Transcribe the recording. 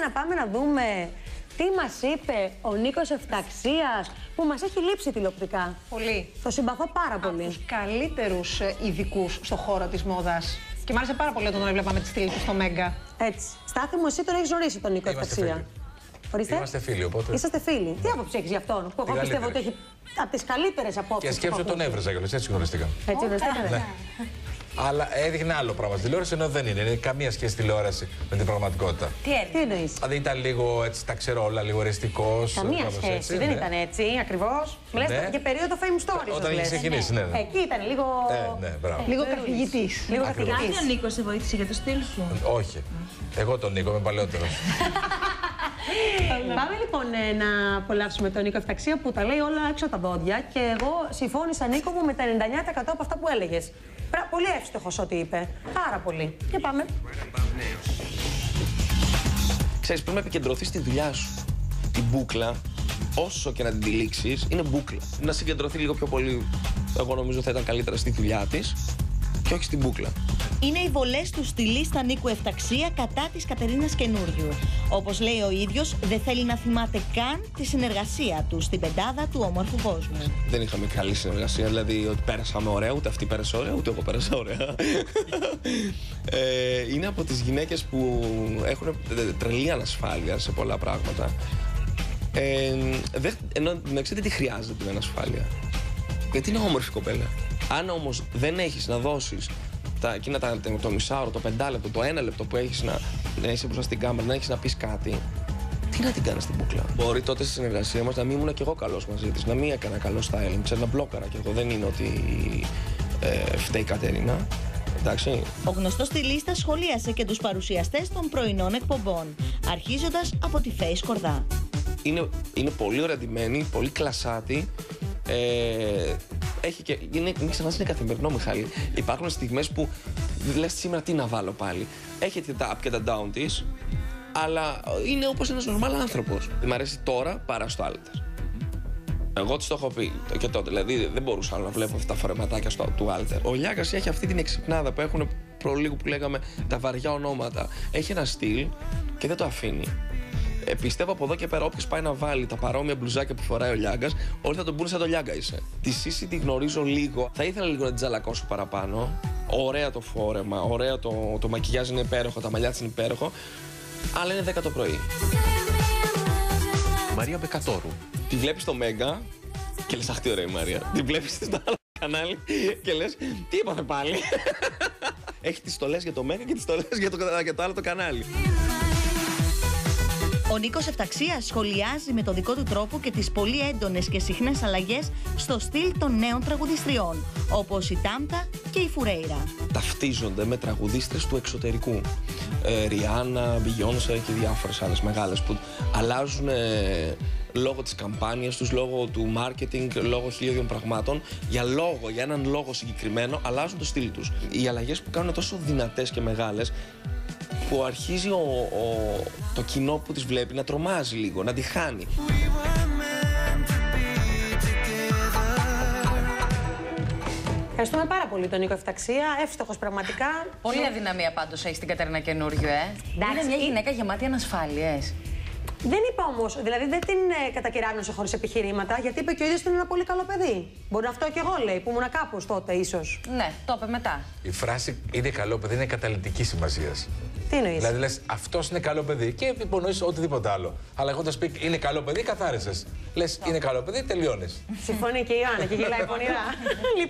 να πάμε να δούμε τι μας είπε ο Νίκος Εφταξίας που μας έχει λείψει τηλεοπτικά. Πολύ. Το συμπαθώ πάρα Από πολύ. τους καλύτερους ειδικούς στον χώρο της μόδας. Και μ' άρεσε πάρα πολύ όταν τον έβλεπα με τη στήλη του στο Μέγκα. Έτσι. Στάθη μου, εσύ τον έχεις γνωρίσει τον Νίκο Είμαστε Εφταξία. φίλοι. Ορίστε. Είμαστε φίλοι, οπότε. Είσαστε φίλοι. Τι άποψη έχεις για αυτόν, που εγώ Τη πιστεύω ότι καλύτερη. έχει από τις καλύτερες απόψεις. Και σκέψου τον έβρεζα κιόλας, έτσι γνωριστήκαμε. Έτσι γνωριστήκατε. Ναι. Αλλά έδειχνε άλλο πράγμα στη τηλεόραση, ενώ δεν είναι. Είναι καμία σχέση τηλεόραση με την πραγματικότητα. Τι Τι εννοείς; Δηλαδή ήταν λίγο έτσι, τα ξέρω όλα, λίγο οριστικό. Καμία σχέση. δεν ήταν έτσι ακριβώς. Μου λες Ναι. και περίοδο fame stories. Όταν σας είχε λες. ξεκινήσει, ναι, ναι. Εκεί ήταν λίγο. Ναι, ναι, μπράβο. Λίγο καθηγητής. Λίγο Ακριβώς. καθηγητής. Κάτι ο Νίκο σε βοήθησε για το στυλ σου; Όχι. Εγώ τον Νίκο, είμαι παλαιότερος. Πάμε λοιπόν ε, να απολαύσουμε τον Νίκο Εφταξία που τα λέει όλα έξω από τα δόντια και εγώ συμφώνησα Νίκο μου με τα 99% από αυτά που έλεγες. Πολύ εύστοχος ό,τι είπε. Πάρα πολύ. Και πάμε. Ξέρεις, πρέπει να επικεντρωθείς στη δουλειά σου. Την μπούκλα, όσο και να την τυλίξεις, είναι μπούκλα. Να συγκεντρωθεί λίγο πιο πολύ, εγώ νομίζω θα ήταν καλύτερα στη δουλειά της και όχι στην μπούκλα. Είναι οι βολές του στυλίστα Νίκου Εφταξία κατά της Κατερίνας Καινούριου. Όπως λέει ο ίδιος, δεν θέλει να θυμάται καν τη συνεργασία του στην πεντάδα του όμορφου κόσμου. Δεν είχαμε καλή συνεργασία, δηλαδή ότι πέρασαμε ωραία, ούτε αυτή πέρασε ωραία, ούτε εγώ πέρασα ωραία. ε, είναι από τις γυναίκες που έχουν τρελή ανασφάλεια σε πολλά πράγματα. Ε, δεν, ενώ εντάξει, δεν τη χρειάζεται την ανασφάλεια. Γιατί είναι όμορφη κοπέλα. Αν όμως δεν έχεις να δώσεις τα, εκείνα τα, το μισάωρο, το πεντάλεπτο, το ένα λεπτό που έχεις να, να είσαι μπροστά στην κάμερα, να έχεις να πεις κάτι, τι να την κάνεις στην μπουκλά. Μπορεί τότε στη συνεργασία μας να μην ήμουν κι εγώ καλός μαζί της, να μην έκανα καλό styling, ξέρεις να μπλόκαρα κι εγώ. Δεν είναι ότι ε, φταίει η Κατερίνα. Εντάξει. Ο γνωστός στυλίστα σχολίασε και τους παρουσιαστές των πρωινών εκπομπών, αρχίζοντας από τη Face Κορδά. Είναι, είναι πολύ ωραία ντυμένη, πολύ κλασάτη. Ε, έχει και, είναι, μην ξεχνάς, είναι καθημερινό, Μιχάλη. Υπάρχουν στιγμές που λες σήμερα τι να βάλω πάλι. Έχει και τα up και τα down της, αλλά είναι όπως ένας normal άνθρωπος. Μ' αρέσει τώρα παρά στο alter. Εγώ της το έχω πει και τότε. Δηλαδή δεν μπορούσα να βλέπω αυτά τα φορεματάκια στο, του Alter. Ο Λιάκας έχει αυτή την εξυπνάδα που έχουν προ λίγο που λέγαμε τα βαριά ονόματα. Έχει ένα στυλ και δεν το αφήνει. Ε, πιστεύω από εδώ και πέρα, όποιος πάει να βάλει τα παρόμοια μπλουζάκια που φοράει ο Λιάγκας, όλοι θα τον πούνε σαν το Λιάγκα είσαι. Τη Σύση τη γνωρίζω λίγο. Θα ήθελα λίγο να την τζαλακώσω παραπάνω. Ωραία το φόρεμα, ωραία το, το μακιγιάζ είναι υπέροχο, τα μαλλιά της είναι υπέροχο. Αλλά είναι 10 το πρωί. Μαρία Μπεκατόρου. Τη βλέπεις στο Μέγκα και λες: Αχ, τι ωραία η Μαρία. Τη βλέπεις στο άλλο κανάλι και λες: Τι είπαμε πάλι. Έχει τις στολές για το Μέγκα και τις στολές για, το, για το άλλο το κανάλι. Ο Νίκος Εφταξίας σχολιάζει με το δικό του τρόπο και τις πολύ έντονες και συχνές αλλαγές στο στυλ των νέων τραγουδιστριών, όπως η Τάμτα και η Φουρέιρα. Ταυτίζονται με τραγουδίστρες του εξωτερικού. Ε, Ριάννα, Μπιγιόνσε και διάφορες άλλες μεγάλες που αλλάζουν ε, λόγω της καμπάνιας τους, λόγω του marketing, λόγω χιλίων πραγμάτων. Για λόγο, για έναν λόγο συγκεκριμένο, αλλάζουν το στυλ τους. Οι αλλαγές που κάνουν είναι τόσο δυνατές και μεγάλες που αρχίζει ο, ο- το κοινό που τις βλέπει να τρομάζει λίγο, να τη χάνει. Ευχαριστούμε πάρα πολύ τον Νίκο Εφταξία. Εύστοχος πραγματικά. Πολύ αδυναμία πάντως έχει την Κατερίνα καινούριο, ε. Εντάξει, είναι μια ή- γυναίκα γεμάτη ανασφάλειες. Δεν είπα όμως, δηλαδή δεν την ε, κατακυράνωσε χωρίς επιχειρήματα, γιατί είπε και ο ίδιος ότι είναι ένα πολύ καλό παιδί. Μπορεί αυτό και εγώ λέει, που ήμουν κάπου τότε ίσως. Ναι, το είπε μετά. Η φράση είναι καλό παιδί είναι καταλητική σημασίας. Τι εννοείς; Δηλαδή λες, αυτός είναι καλό παιδί και υπονοείς οτιδήποτε άλλο. Αλλά έχοντας πει είναι καλό παιδί, καθάρισες. Λες, είναι καλό παιδί, τελειώνεις. Συμφωνεί και η Ιωάννα και γελάει πονηρά.